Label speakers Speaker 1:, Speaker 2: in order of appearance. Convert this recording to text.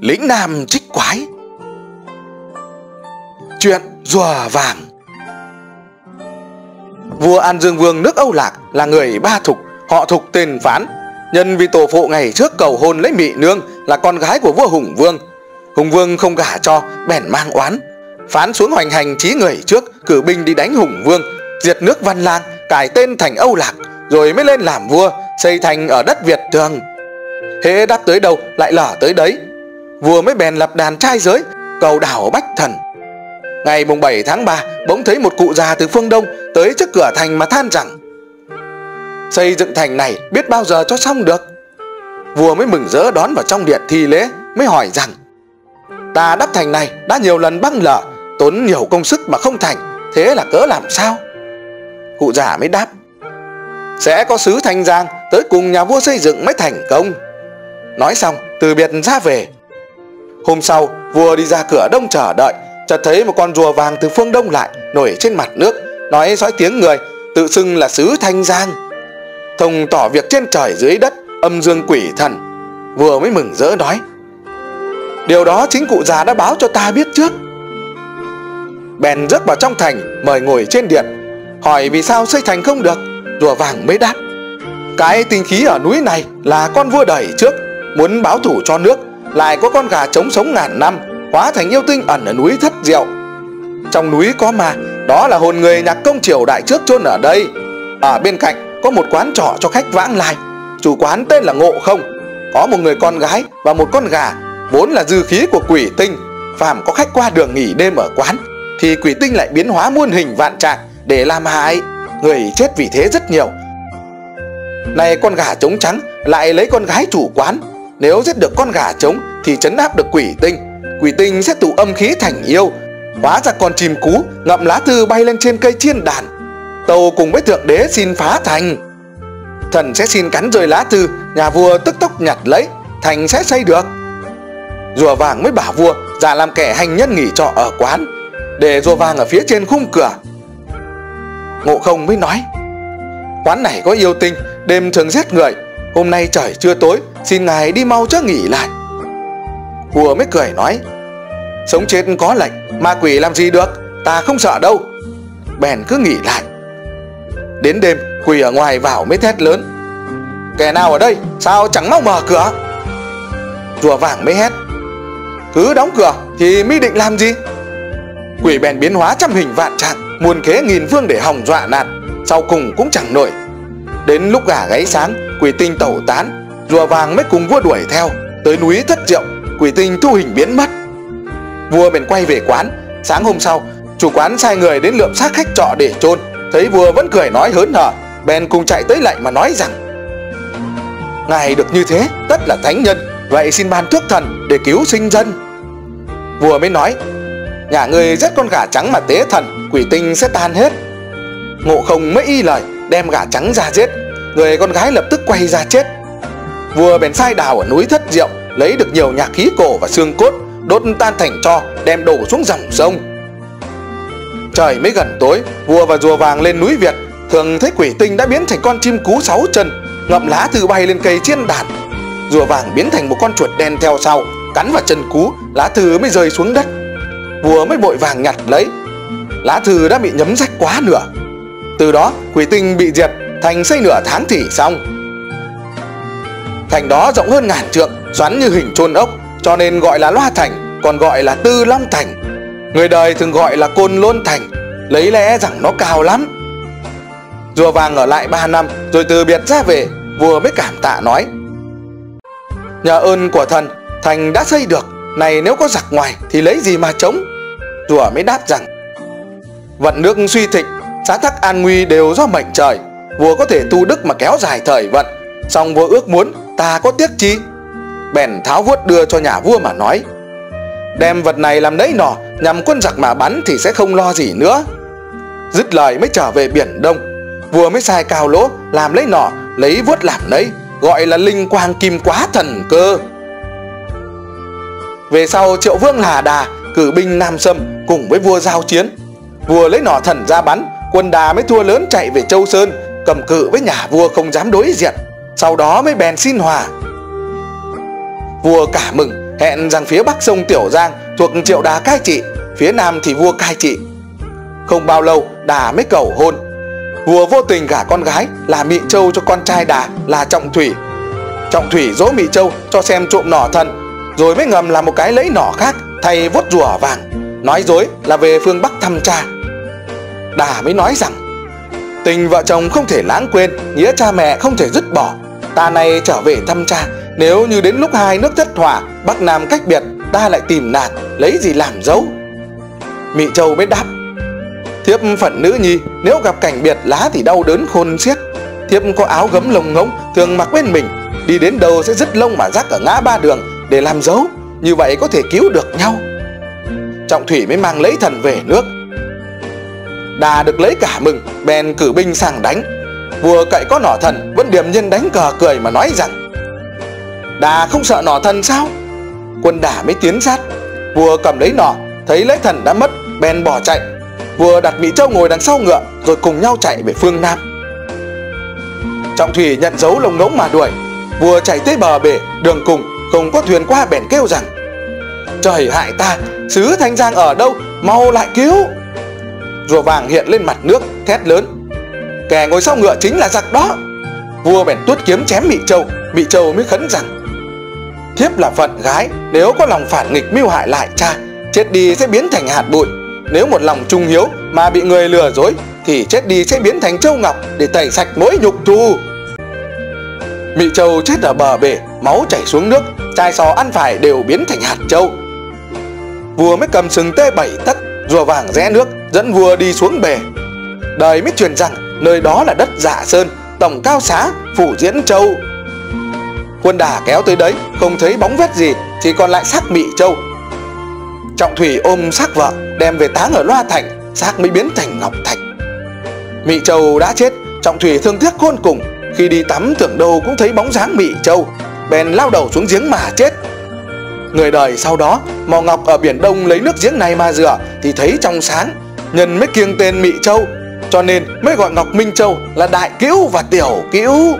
Speaker 1: Lĩnh Nam trích quái. Chuyện rùa vàng. Vua An Dương Vương nước Âu Lạc là người ba thục, Họ thục tên Phán. Nhân vì tổ phụ ngày trước cầu hôn lấy Mị Nương Là con gái của vua Hùng Vương. Hùng Vương không gả cho, bèn mang oán. Phán xuống hoành hành trí người trước, Cử binh đi đánh Hùng Vương, Diệt nước Văn Lang Cải tên thành Âu Lạc, Rồi mới lên làm vua, Xây thành ở đất Việt thường Hễ đáp tới đâu lại lở tới đấy vừa mới bèn lập đàn trai giới, Cầu đảo Bách Thần. Ngày mùng 7 tháng 3 Bỗng thấy một cụ già từ phương Đông Tới trước cửa thành mà than rằng, Xây dựng thành này biết bao giờ cho xong được? Vua mới mừng rỡ đón vào trong điện thi lễ, Mới hỏi rằng, Ta đắp thành này đã nhiều lần băng lở, Tốn nhiều công sức mà không thành, Thế là cớ làm sao? Cụ già mới đáp, Sẽ có sứ Thanh Giang Tới cùng nhà vua xây dựng mới thành công. Nói xong, từ biệt ra về Hôm sau, vua đi ra cửa đông chờ đợi, chợt thấy một con rùa vàng từ phương đông lại nổi trên mặt nước, nói dõi tiếng người, tự xưng là sứ thanh giang. Thông tỏ việc trên trời dưới đất, âm dương quỷ thần. Vừa mới mừng rỡ nói, điều đó chính cụ già đã báo cho ta biết trước. Bèn rước vào trong thành, mời ngồi trên điện, hỏi vì sao xây thành không được, rùa vàng mới đáp, cái tinh khí ở núi này là con vua đẩy trước, muốn báo thủ cho nước lại có con gà trống sống ngàn năm, hóa thành yêu tinh ẩn ở núi thất diệu. Trong núi có ma, đó là hồn người nhạc công triều đại trước chôn ở đây. Ở bên cạnh có một quán trọ cho khách vãng lai. Chủ quán tên là ngộ không. Có một người con gái và một con gà, vốn là dư khí của quỷ tinh. Phàm có khách qua đường nghỉ đêm ở quán, thì quỷ tinh lại biến hóa muôn hình vạn trạng để làm hại. Người chết vì thế rất nhiều. Này con gà trống trắng, lại lấy con gái chủ quán nếu giết được con gà trống thì chấn áp được quỷ tinh. Quỷ tinh sẽ tụ âm khí thành yêu, Hóa ra con chim cú ngậm lá thư bay lên trên cây chiên đàn. Tàu cùng với thượng đế xin phá thành. Thần sẽ xin cắn rơi lá thư, Nhà vua tức tốc nhặt lấy, Thành sẽ xây được. Rùa vàng mới bảo vua Giả làm kẻ hành nhân nghỉ trọ ở quán. Để rùa vàng ở phía trên khung cửa. Ngộ không mới nói, Quán này có yêu tinh, Đêm thường giết người, Hôm nay trời chưa tối Xin ngài đi mau chớ nghỉ lại. Vua mới cười nói, Sống chết có lệnh, Ma quỷ làm gì được? Ta không sợ đâu. Bèn cứ nghỉ lại. Đến đêm, quỷ ở ngoài vào mới thét lớn, Kẻ nào ở đây? Sao chẳng mau mở cửa? Rùa vàng mới hét, Cứ đóng cửa thì mi định làm gì? Quỷ bèn biến hóa trăm hình vạn trạng, Muôn kế nghìn phương để hòng dọa nạt, Sau cùng cũng chẳng nổi. Đến lúc gà gáy sáng, Quỷ tinh tẩu tán Rùa vàng mới cùng vua đuổi theo, Tới núi thất diệu quỷ tinh thu hình biến mất. Vua bèn quay về quán. Sáng hôm sau, chủ quán sai người đến lượm xác khách trọ để chôn. Thấy vua vẫn cười nói hớn hở, bèn cùng chạy tới lạy mà nói rằng, ngài được như thế, tất là thánh nhân. Vậy xin ban thuốc thần để cứu sinh dân. Vua mới nói, nhà ngươi giết con gà trắng mà tế thần, quỷ tinh sẽ tan hết. Ngộ không mới y lời, đem gà trắng ra giết. Người con gái lập tức quay ra chết vua bèn sai đào ở núi thất diệu, lấy được nhiều nhạc khí cổ và xương cốt, đốt tan thành cho đem đổ xuống dòng sông. Trời mới gần tối, vua và rùa vàng lên núi việt. Thường thấy quỷ tinh đã biến thành con chim cú sáu chân, ngậm lá thư bay lên cây chiên đàn. Rùa vàng biến thành một con chuột đen theo sau, cắn vào chân cú, lá thư mới rơi xuống đất. Vua mới vội vàng nhặt lấy. Lá thư đã bị nhấm rách quá nửa. Từ đó, quỷ tinh bị diệt, thành xây nửa tháng thì xong thành đó rộng hơn ngàn trượng, xoắn như hình chôn ốc, cho nên gọi là loa thành, còn gọi là tư long thành. Người đời thường gọi là côn lôn thành, lấy lẽ rằng nó cao lắm. Rùa vàng ở lại 3 năm, rồi từ biệt ra về, vua mới cảm tạ nói. Nhờ ơn của thần, thành đã xây được, này nếu có giặc ngoài thì lấy gì mà chống? Rùa mới đáp rằng, vận nước suy thịnh, xã tắc an nguy đều do mệnh trời, vua có thể tu đức mà kéo dài thời vận xong vua ước muốn ta có tiếc chi? Bèn tháo vuốt đưa cho nhà vua mà nói, đem vật này làm nấy nỏ nhằm quân giặc mà bắn thì sẽ không lo gì nữa. Dứt lời mới trở về biển đông. Vua mới sai cao lỗ, làm lấy nỏ lấy vuốt làm nấy, gọi là linh quang kim quá thần cơ. Về sau triệu vương hà đà, cử binh nam sâm cùng với vua giao chiến. Vua lấy nỏ thần ra bắn, quân đà mới thua lớn chạy về châu sơn, cầm cự với nhà vua không dám đối diện sau đó mới bèn xin hòa vua cả mừng hẹn rằng phía bắc sông Tiểu Giang thuộc Triệu Đà cai trị, phía nam thì vua cai trị. Không bao lâu Đà mới cầu hôn. Vua vô tình gả con gái là Mị Châu cho con trai Đà là Trọng Thủy. Trọng Thủy dỗ Mị Châu cho xem trộm nỏ thần, rồi mới ngầm làm một cái lấy nỏ khác thay vốt rùa vàng, nói dối là về phương Bắc thăm cha. Đà mới nói rằng Tình vợ chồng không thể lãng quên Nghĩa cha mẹ không thể dứt bỏ Ta này trở về thăm cha. Nếu như đến lúc hai nước thất hòa, Bắc Nam cách biệt, Ta lại tìm nạt Lấy gì làm dấu? Mị Châu mới đáp, Thiếp phận nữ nhi, Nếu gặp cảnh biệt lá thì đau đớn khôn xiết. Thiếp có áo gấm lồng ngỗng, Thường mặc bên mình, Đi đến đâu sẽ dứt lông mà rắc ở ngã ba đường Để làm dấu, Như vậy có thể cứu được nhau. Trọng Thủy mới mang lấy thần về nước. Đà được lấy cả mừng, Bèn cử binh sang đánh. Vua cậy có nỏ thần vẫn điềm nhân đánh cờ cười mà nói rằng, Đà không sợ nỏ thần sao? Quân đà mới tiến sát Vua cầm lấy nỏ, Thấy lấy thần đã mất, Bèn bỏ chạy Vua đặt Mỹ Châu ngồi đằng sau ngựa, Rồi cùng nhau chạy về phương Nam. Trọng Thủy nhận dấu lồng ngỗng mà đuổi Vua chạy tới bờ bể, Đường cùng, không có thuyền qua bèn kêu rằng, Trời hại ta Sứ Thanh Giang ở đâu, Mau lại cứu. Rùa vàng hiện lên mặt nước, thét lớn, kẻ ngồi sau ngựa chính là giặc đó vua bèn tuốt kiếm chém mị châu. Mị châu mới khấn rằng, thiếp là phận gái, nếu có lòng phản nghịch mưu hại lại cha, chết đi sẽ biến thành hạt bụi. Nếu một lòng trung hiếu mà bị người lừa dối, thì chết đi sẽ biến thành châu ngọc để tẩy sạch mỗi nhục thù. Mị châu chết ở bờ bể, máu chảy xuống nước, chai sò ăn phải đều biến thành hạt châu. Vua mới cầm sừng tê bảy tấc, rùa vàng rẽ nước, dẫn vua đi xuống bể. Đời mới truyền rằng, nơi đó là đất dạ sơn tổng cao xá phủ diễn châu. Quân đà kéo tới đấy, không thấy bóng vết gì, chỉ còn lại xác mị châu. Trọng thủy ôm xác vợ, đem về táng ở loa thành, xác mới biến thành ngọc thạch mị châu đã chết, trọng thủy thương tiếc khôn cùng. Khi đi tắm tưởng đâu cũng thấy bóng dáng mị châu, bèn lao đầu xuống giếng mà chết. Người đời sau đó, mò ngọc ở biển đông lấy nước giếng này mà rửa, thì thấy trong sáng, nhân mới kiêng tên Mị Châu cho nên mới gọi Ngọc Minh Châu là Đại Cữu và Tiểu Cữu